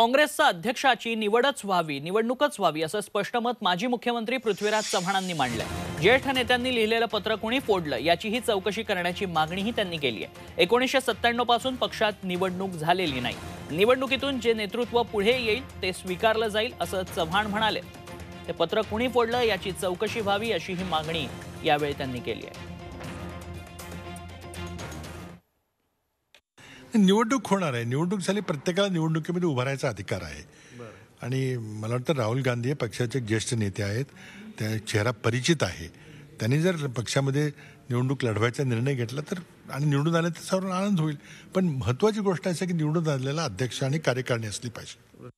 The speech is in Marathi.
काँग्रेसचा अध्यक्षाची निवडच व्हावी निवडणूकच व्हावी असं स्पष्ट मत माजी मुख्यमंत्री पृथ्वीराज चव्हाणांनी मांडलंय. ज्येष्ठ नेत्यांनी लिहिलेलं पत्र कुणी फोडलं याचीही चौकशी करण्याची मागणीही त्यांनी केली आहे. एकोणीसशे सत्त्याण्णवपासून पक्षात निवडणूक झालेली नाही. निवडणुकीतून जे नेतृत्व पुढे येईल ते स्वीकारलं जाईल असं चव्हाण म्हणाले. ते पत्र कुणी फोडलं याची चौकशी व्हावी अशी ही मागणी यावेळी त्यांनी केली आहे. निवडणूक होणार आहे. निवडणूक झाली प्रत्येकाला निवडणुकीमध्ये उभारायचा अधिकार आहे. आणि मला वाटतं राहुल गांधी हे पक्षाचे ज्येष्ठ नेते आहेत. त्या चेहरा परिचित आहे. त्यांनी जर पक्षामध्ये निवडणूक लढवायचा निर्णय घेतला तर आणि निवडून आले तर सर्व आनंद होईल. पण महत्त्वाची गोष्ट अशी की निवडून आलेला अध्यक्ष आणि कार्यकारिणी असली पाहिजे.